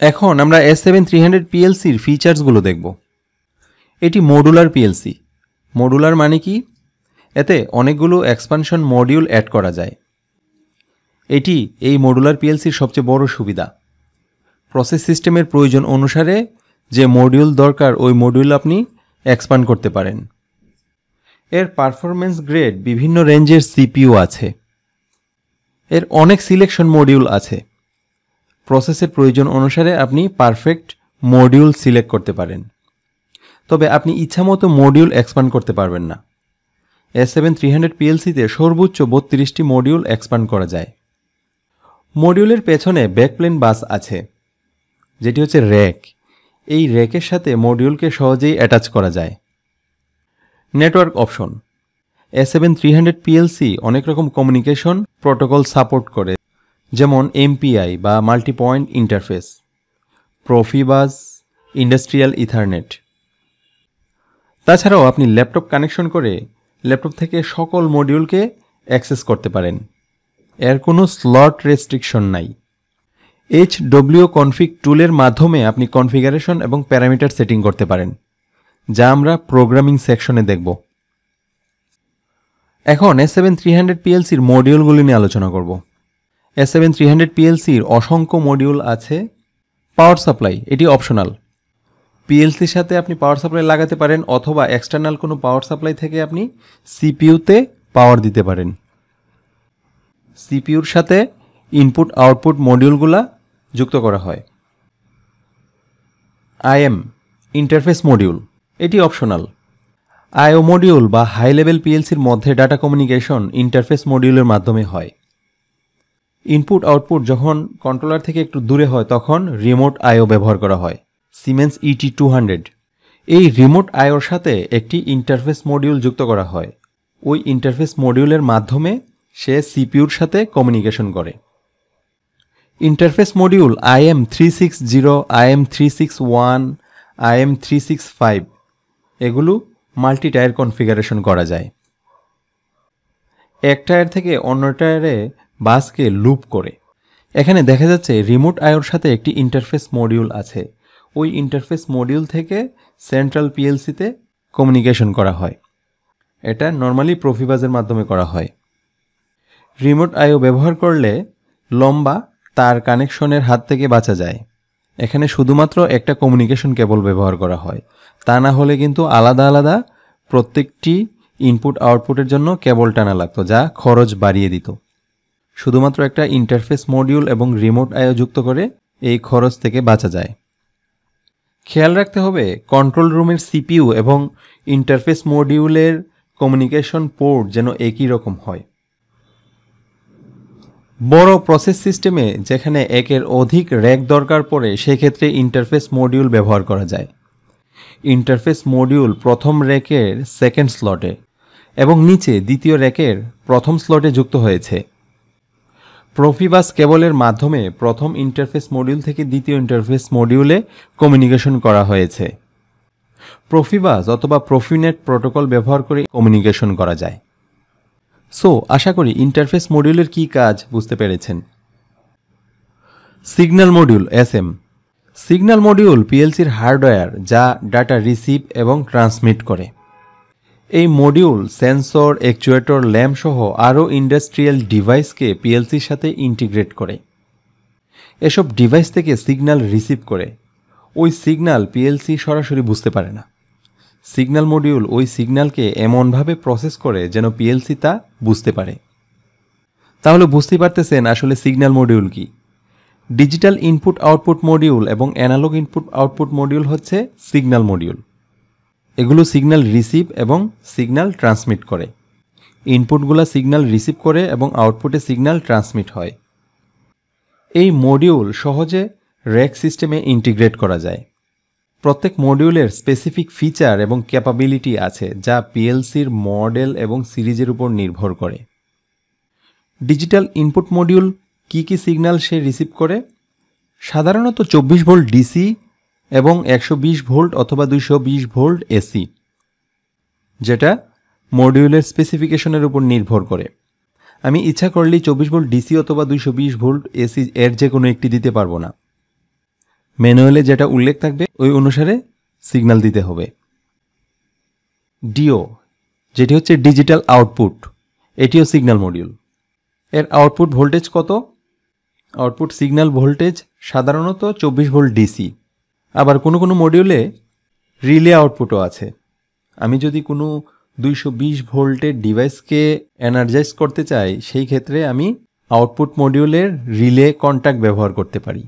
এখন আমরা S seven three hundred পিএলসির ফিচার্সগুলো দেখব। এটি মডুলার পিএলসি মডুলার মানে কি? এতে অনেকগুলো এক্সপানশন মডিউল অ্যাড করা যায়। এটি এই মডুলার পিএলসির সবচেয়ে বড় সুবিধা। প্রসেস সিস্টেমের প্রয়োজন অনুসারে যে মডিউল দরকার, ওই মডিউল আপনি এক্সপান্ড করতে পারেন। এর পারফরমেন্স গ্রেড বিভিন্ন রেঞ্জের সিপিইউ আছে। এর অনেক সিলেকশন মডিউল আছে। প্রসেসের প্রয়োজন অনুসারে আপনি পারফেক্ট মডিউল সিলেক্ট করতে পারেন। তবে আপনি ইচ্ছামতো মডিউল এক্সপান্ড করতে পারবেন না। এস সেভেন থ্রি হান্ড্রেড পিএলসিতে সর্বোচ্চ বত্রিশটি মডিউল এক্সপান্ড করা যায়। মডিউলের পেছনে ব্যাকপ্লেন বাস আছে, যেটি হচ্ছে র্যাক এই র্যাকের সাথে মডিউলকে সহজেই অ্যাটাচ করা যায়। Network option S seven three hundred PLC অনেক রকম কমিউনিকেশন প্রোটোকল সাপোর্ট করে। যেমন এমপিআই বা multi point interface Profibus industrial Ethernet তাছাড়াও আপনি ল্যাপটপ কানেকশন করে ল্যাপটপ থেকে সকল মডিউলকে অ্যাক্সেস করতে পারেন। এর কোনো স্লট রেস্ট্রিকশন নাই। এইচ ডব্লিউ কনফিগ টুলের মাধ্যমে আপনি কনফিগারেশন এবং প্যারামিটার সেটিং করতে পারেন, যা আমরা প্রোগ্রামিং সেকশনে দেখব। এখন এস সেভেন থ্রি হান্ড্রেড পিএলসির মডিউলগুলি নিয়ে আলোচনা করব। এস সেভেন থ্রি হান্ড্রেড পিএলসির অসংখ্য মডিউল আছে। পাওয়ার সাপ্লাই এটি অপশনাল পিএলসির সাথে আপনি পাওয়ার সাপ্লাই লাগাতে পারেন অথবা এক্সটার্নাল কোনো পাওয়ার সাপ্লাই থেকে আপনি সিপিইউতে পাওয়ার দিতে পারেন। সিপিইউর সাথে ইনপুট আউটপুট মডিউলগুলা যুক্ত করা হয়। আইএম ইন্টারফেস মডিউল এটি অপশনাল আইও মডিউল বা হাই লেভেল পিএলসির মধ্যে ডাটা কমিউনিকেশন ইন্টারফেস মডিউলের মাধ্যমে হয়। ইনপুট আউটপুট যখন কন্ট্রোলার থেকে একটু দূরে হয়, তখন রিমোট আইও ব্যবহার করা হয়। সিমেন্স ইটি টু হান্ড্রেড এই রিমোট আইওর সাথে একটি ইন্টারফেস মডিউল যুক্ত করা হয়। ওই ইন্টারফেস মডিউলের মাধ্যমে সে সিপিউর সাথে কমিউনিকেশন করে। Interface module IM three six zero IM three six one IM three six five এগুলো মাল্টি টায়ার কনফিগারেশন করা যায়। এক টায়ার থেকে অন্য টায়ারে বাসকে লুপ করে। এখানে দেখা যাচ্ছে রিমোট আয়োর সাথে একটি ইন্টারফেস মডিউল আছে। ওই ইন্টারফেস মডিউল থেকে সেন্ট্রাল পিএলসিতে কমিউনিকেশন করা হয়। এটা নর্মালি প্রফিবাজের মাধ্যমে করা হয়। রিমোট আইও ব্যবহার করলে লম্বা তার কানেকশনের হাত থেকে বাঁচা যায়। এখানে শুধুমাত্র একটা কমিউনিকেশন কেবল ব্যবহার করা হয়। তা না হলে কিন্তু আলাদা আলাদা প্রত্যেকটি ইনপুট আউটপুটের জন্য কেবল টানা লাগতো, যা খরচ বাড়িয়ে দিত। শুধুমাত্র একটা ইন্টারফেস মডিউল এবং রিমোট আয়ো যুক্ত করে এই খরচ থেকে বাঁচা যায়। খেয়াল রাখতে হবে কন্ট্রোল রুমের সিপিইউ এবং ইন্টারফেস মডিউলের কমিউনিকেশন পোর্ট যেন একই রকম হয়। বড় প্রসেস সিস্টেমে যেখানে একের অধিক র্যাক দরকার পড়ে, সেক্ষেত্রে ইন্টারফেস মডিউল ব্যবহার করা যায়। ইন্টারফেস মডিউল প্রথম র্যাকের সেকেন্ড স্লটে এবং নিচে দ্বিতীয় র্যাকের প্রথম স্লটে যুক্ত হয়েছে। প্রফিবাস কেবলের মাধ্যমে প্রথম ইন্টারফেস মডিউল থেকে দ্বিতীয় ইন্টারফেস মডিউলে কমিউনিকেশন করা হয়েছে। প্রফিবাস অথবা প্রফিনেট প্রোটোকল ব্যবহার করে কমিউনিকেশন করা যায়। সো আশা করি ইন্টারফেস মডিউলের কি কাজ বুঝতে পেরেছেন। Signal module S M signal module পিএলসির hardware যা ডাটা রিসিভ এবং ট্রান্সমিট করে। এই মডিউল সেন্সর অ্যাকচুয়েটর ল্যাম্প সহ আরও ইন্ডাস্ট্রিয়াল ডিভাইসকে পিএলসির সাথে ইন্টিগ্রেট করে। এসব ডিভাইস থেকে সিগন্যাল রিসিভ করে। ওই সিগন্যাল পিএলসি সরাসরি বুঝতে পারে না। সিগন্যাল মডিউল ওই সিগন্যালকে এমনভাবে প্রসেস করে যেন পিএলসি তা বুঝতে পারে। তাহলে বুঝতে পারতেছেন আসলে সিগন্যাল মডিউল কি। ডিজিটাল ইনপুট আউটপুট মডিউল এবং অ্যানালগ ইনপুট আউটপুট মডিউল হচ্ছে সিগন্যাল মডিউল এগুলো সিগন্যাল রিসিভ এবং সিগন্যাল ট্রান্সমিট করে। ইনপুটগুলো সিগন্যাল রিসিভ করে এবং আউটপুটে সিগন্যাল ট্রান্সমিট হয়। এই মডিউল সহজে র্যাক সিস্টেমে ইন্টিগ্রেট করা যায়। প্রত্যেক মডিউলের স্পেসিফিক ফিচার এবং ক্যাপাবিলিটি আছে যা পিএলসির মডেল এবং সিরিজের উপর নির্ভর করে। ডিজিটাল ইনপুট মডিউল কি কি সিগন্যাল সে রিসিভ করে? সাধারণত চব্বিশ ভোল্ট ডিসি এবং একশো বিশ ভোল্ট অথবা দুইশো বিশ ভোল্ট এসি, যেটা মডিউলের স্পেসিফিকেশনের উপর নির্ভর করে। আমি ইচ্ছা করলেই চব্বিশ ভোল্ট ডিসি অথবা দুইশো বিশ ভোল্ট এসি এর যে কোনো একটি দিতে পারব না। ম্যানুয়ালে যেটা উল্লেখ থাকবে, ওই অনুসারে সিগন্যাল দিতে হবে। ডিও, যেটি হচ্ছে ডিজিটাল আউটপুট, এটিও সিগন্যাল মডিউল। এর আউটপুট ভোল্টেজ কত? আউটপুট সিগন্যাল ভোল্টেজ সাধারণত চব্বিশ ভোল্ট ডিসি। আবার কোনো কোনো মডিউলে রিলে আউটপুটও আছে। আমি যদি কোনো দুইশো বিশ ভোল্টের ডিভাইসকে এনার্জাইজ করতে চাই, সেই ক্ষেত্রে আমি আউটপুট মডিউলের রিলে কন্ট্যাক্ট ব্যবহার করতে পারি।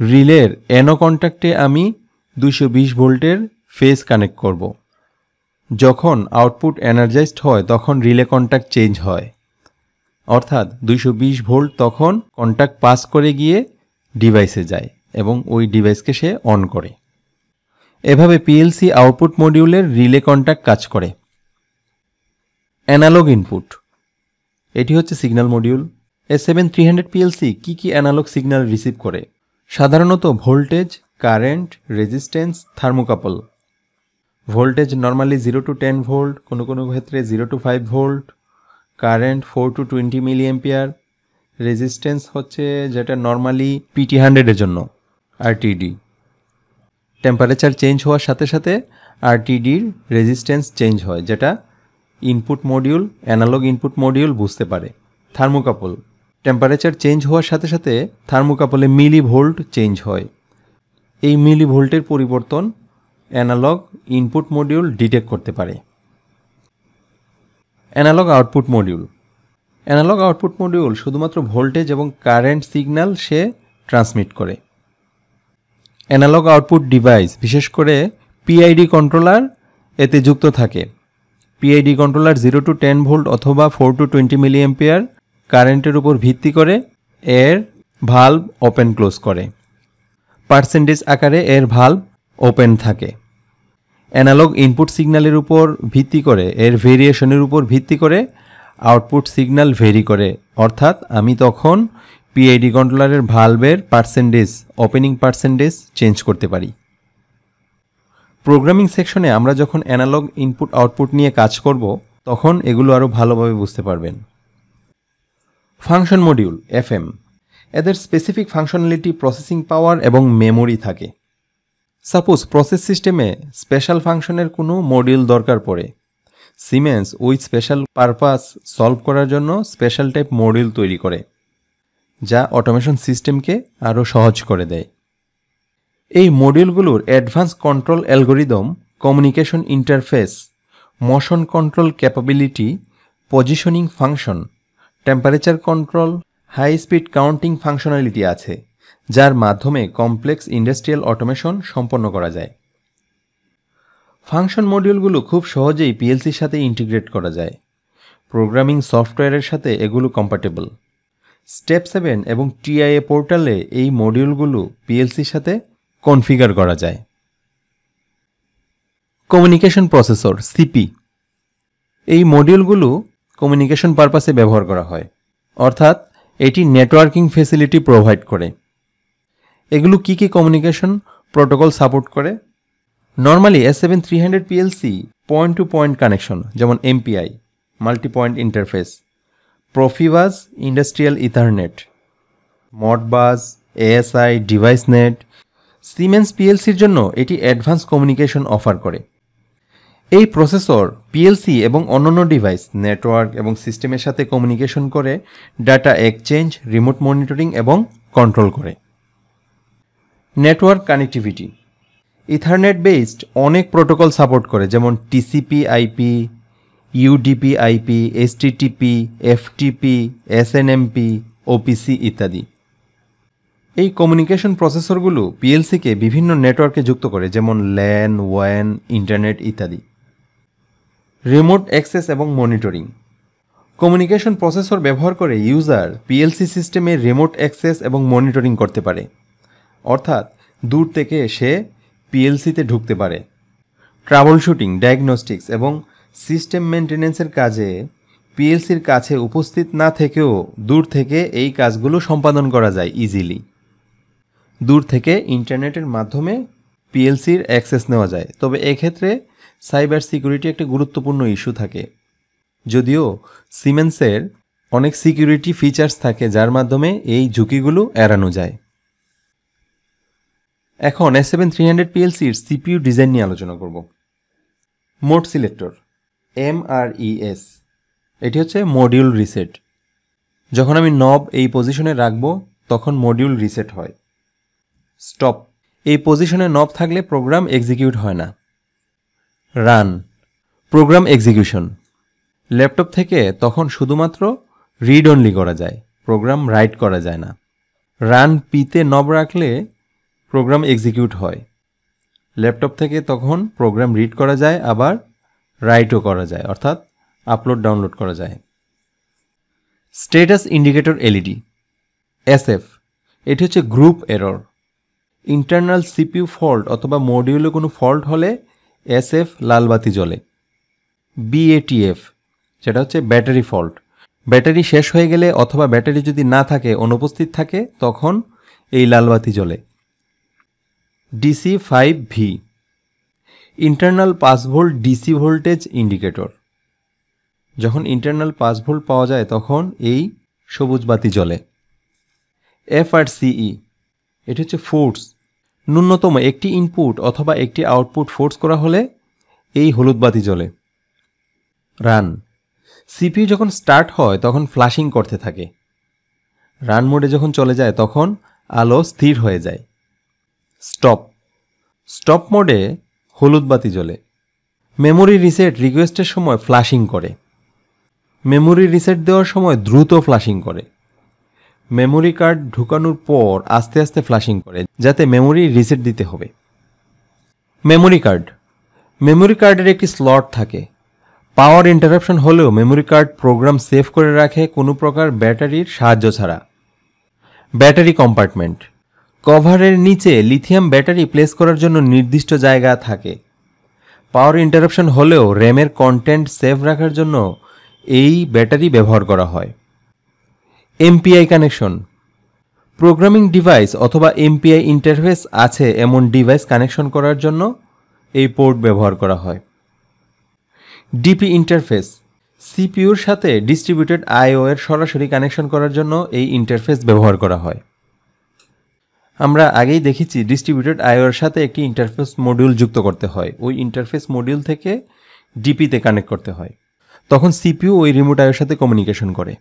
রিলের এনো কন্ট্যাক্টে আমি দুইশো বিশ ভোল্টের ফেস কানেক্ট করব। যখন আউটপুট এনার্জাইজড হয়, তখন রিলে কন্ট্যাক্ট চেঞ্জ হয়। অর্থাৎ দুইশো বিশ ভোল্ট তখন কন্ট্যাক্ট পাস করে গিয়ে ডিভাইসে যায়। এবং ওই ডিভাইসকে সে অন করে। এভাবে পিএলসি আউটপুট মডিউলের রিলে কন্ট্যাক্ট কাজ করে। Analogue input. এটি হচ্ছে signal module. A seven three hundred PLC কী কী অ্যানালগ সিগন্যাল রিসিভ করে? সাধারণত voltage, current, resistance, thermocouple. Voltage normally zero to ten volt কোনো কোনো ক্ষেত্রে zero to five volt current four to twenty milli ampere resistance হচ্ছে যেটা normally PT হান্ড্রেডের জন্য। আরটিডি টেম্পারেচার চেঞ্জ হওয়ার সাথে সাথে আরটিডির রেজিস্ট্যান্স চেঞ্জ হয়, যেটা input module analogue input module বুঝতে পারে। থার্মোকাপল টেম্পারেচার চেঞ্জ হওয়ার সাথে সাথে থার্মোকাপলে মিলি ভোল্ট চেঞ্জ হয়। এই মিলি ভোল্টের পরিবর্তন অ্যানালগ ইনপুট মডিউল ডিটেক্ট করতে পারে। Analogue output module analogue output module শুধুমাত্র ভোল্টেজ এবং কারেন্ট সিগন্যাল সে ট্রান্সমিট করে। অ্যানালগ আউটপুট ডিভাইস বিশেষ করে পিআইডি কন্ট্রোলার এতে যুক্ত থাকে। PID controller zero to ten volt অথবা four to twenty milli ampere কারেন্টের উপর ভিত্তি করে এর ভাল্ব ওপেন ক্লোজ করে। পার্সেন্টেজ আকারে এর ভাল্ব ওপেন থাকে। অ্যানালগ ইনপুট সিগন্যালের উপর ভিত্তি করে, এর ভেরিয়েশনের উপর ভিত্তি করে আউটপুট সিগন্যাল ভেরি করে। অর্থাৎ আমি তখন পিআইডি কন্ট্রোলারের ভালভের পার্সেন্টেজ ওপেনিং পার্সেন্টেজ চেঞ্জ করতে পারি। প্রোগ্রামিং সেকশনে আমরা যখন অ্যানালগ ইনপুট আউটপুট নিয়ে কাজ করব, তখন এগুলো আরও ভালোভাবে বুঝতে পারবেন। ফাংশন মডিউল এফএম এদের স্পেসিফিক ফাংশনালিটি প্রসেসিং পাওয়ার এবং মেমোরি থাকে। সাপোজ প্রসেস সিস্টেমে স্পেশাল ফাংশনের কোনো মডিউল দরকার পড়ে। সিমেন্স ওই স্পেশাল পারপাস সলভ করার জন্য স্পেশাল টাইপ মডিউল তৈরি করে। যা অটোমেশন সিস্টেমকে আরও সহজ করে দেয়। এই মডিউলগুলোর advance control algorithm communication interface motion control capability positioning function temperature control high speed counting functionality আছে, যার মাধ্যমে কমপ্লেক্স ইন্ডাস্ট্রিয়াল অটোমেশন সম্পন্ন করা যায়। ফাংশন মডিউলগুলো খুব সহজেই পিএলসির সাথে ইন্টিগ্রেট করা যায়। প্রোগ্রামিং সফটওয়্যারের সাথে এগুলো কম্পাটেবল স্টেপ সেভেন এবং টিআইএ পোর্টালে এই মডিউলগুলো পিএলসির সাথে কনফিগার করা যায়। Communication processor, CP. এই মডিউলগুলো কমিউনিকেশন পারপাসে ব্যবহার করা হয়। অর্থাৎ এটি নেটওয়ার্কিং ফেসিলিটি প্রোভাইড করে। এগুলো কী কী কমিউনিকেশন প্রোটোকল সাপোর্ট করে? Normally S seven three hundred PLC point to point connection যেমন MPI multi point interface Profibus industrial Ethernet Modbus ASI DeviceNet Siemens পিএলসির জন্য এটি অ্যাডভান্স কমিউনিকেশন অফার করে। এই প্রসেসর পিএলসি এবং অন্যান্য ডিভাইস নেটওয়ার্ক এবং সিস্টেমের সাথে কমিউনিকেশন করে ডাটা এক্সচেঞ্জ রিমোট মনিটরিং এবং কন্ট্রোল করে। নেটওয়ার্ক কানেক্টিভিটি ইথারনেট বেসড অনেক প্রোটোকল সাপোর্ট করে, যেমন TCP IP UDP IP STTP FTP SNMP OPC ইত্যাদি। এই কমিউনিকেশন প্রসেসরগুলো পিএলসিকে বিভিন্ন নেটওয়ার্কে যুক্ত করে, যেমন ল্যান ওয়ান ইন্টারনেট ইত্যাদি। রিমোট অ্যাক্সেস এবং মনিটরিং কমিউনিকেশন প্রসেসর ব্যবহার করে ইউজার পিএলসি সিস্টেমে রিমোট অ্যাক্সেস এবং মনিটরিং করতে পারে। অর্থাৎ, দূর থেকে সে পিএলসিতে ঢুকতে পারে। ট্রাবল শুটিং ডায়াগনস্টিক্স এবং সিস্টেম মেনটেন্যান্সের কাজে পিএলসির কাছে উপস্থিত না থেকেও দূর থেকে এই কাজগুলো সম্পাদন করা যায় ইজিলি দূর থেকে ইন্টারনেটের মাধ্যমে পিএলসির অ্যাক্সেস নেওয়া যায়। তবে এক্ষেত্রে সাইবার সিকিউরিটি একটি গুরুত্বপূর্ণ ইস্যু থাকে। যদিও সিমেন্সের অনেক সিকিউরিটি ফিচার্স থাকে, যার মাধ্যমে এই ঝুঁকিগুলো এড়ানো যায়। এখন এস সেভেন থ্রি হান্ড্রেড পিএলসির সিপিইউ ডিজাইন নিয়ে আলোচনা করব। মোট সিলেক্টর এম আর ইএস এটি হচ্ছে মডিউল রিসেট যখন আমি নব এই পজিশনে রাখব, তখন মডিউল রিসেট হয়। স্টপ এই পজিশনে নব থাকলে প্রোগ্রাম এক্সিকিউট হয় না। রান প্রোগ্রাম এক্সিকিউশন ল্যাপটপ থেকে তখন শুধুমাত্র রিড অনলি করা যায় প্রোগ্রাম রাইট করা যায় না। রান পিতে নব রাখলে প্রোগ্রাম এক্সিকিউট হয়। ল্যাপটপ থেকে তখন প্রোগ্রাম রিড করা যায়, আবার রাইটও করা যায়, অর্থাৎ আপলোড ডাউনলোড করা যায়। স্টেটাস ইন্ডিকেটর এলইডি এসএফ এটি হচ্ছে group error internal CPU fault অথবা মডিউলে কোনো ফল্ট হলে এসএফ লালবাতি জ্বলে। বিএটিএফ সেটা হচ্ছে ব্যাটারি ফল্ট ব্যাটারি শেষ হয়ে গেলে অথবা ব্যাটারি যদি না থাকে, অনুপস্থিত থাকে, তখন এই লালবাতি জ্বলে। ডিসি ফাইভ ভি ইন্টারনাল পাঁচ ভোল্ট ডিসি ভোল্টেজ ইন্ডিকেটর যখন ইন্টারনাল পাঁচ ভোল্ট পাওয়া যায় তখন এই সবুজ বাতি জ্বলে। এফ আর সিই এটি হচ্ছে ফোর্স ন্যূনতম একটি ইনপুট অথবা একটি আউটপুট ফোর্স করা হলে এই হলুদ বাতি জ্বলে। রান সিপিইউ যখন স্টার্ট হয়, তখন ফ্লাশিং করতে থাকে। রান মোডে যখন চলে যায়, তখন আলো স্থির হয়ে যায়। স্টপ স্টপ মোডে হলুদ বাতি জ্বলে। মেমোরি রিসেট রিকোয়েস্টের সময় ফ্লাশিং করে। মেমোরি রিসেট দেওয়ার সময় দ্রুত ফ্লাশিং করে। মেমোরি কার্ড ঢুকানোর পর আস্তে আস্তে ফ্লাশিং করে, যাতে মেমোরি রিসেট দিতে হবে। মেমোরি কার্ড মেমোরি কার্ডের একটি স্লট থাকে। পাওয়ার ইন্টারাপশন হলেও মেমোরি কার্ড প্রোগ্রাম সেভ করে রাখে কোনো প্রকার ব্যাটারির সাহায্য ছাড়া। ব্যাটারি কম্পার্টমেন্ট কভারের নিচে লিথিয়াম ব্যাটারি প্লেস করার জন্য নির্দিষ্ট জায়গা থাকে। পাওয়ার ইন্টারাপশন হলেও র্যামের কন্টেন্ট সেভ রাখার জন্য এই ব্যাটারি ব্যবহার করা হয়। MPI connection. প্রোগ্রামিং ডিভাইস অথবা এমপিআই ইন্টারফেস আছে এমন ডিভাইস কানেকশন করার জন্য এই পোর্ট ব্যবহার করা হয়। DP interface. সিপিইউর সাথে ডিস্ট্রিবিউটেড আইও এর সরাসরি কানেকশন করার জন্য এই ইন্টারফেস ব্যবহার করা হয়। আমরা আগেই দেখেছি ডিস্ট্রিবিউটেড আইওর সাথে একটি ইন্টারফেস মডিউল যুক্ত করতে হয়। ওই ইন্টারফেস মডিউল থেকে ডিপিতে কানেক্ট করতে হয়। তখন সিপিউ ওই রিমোট আইওর সাথে কমিউনিকেশন করে।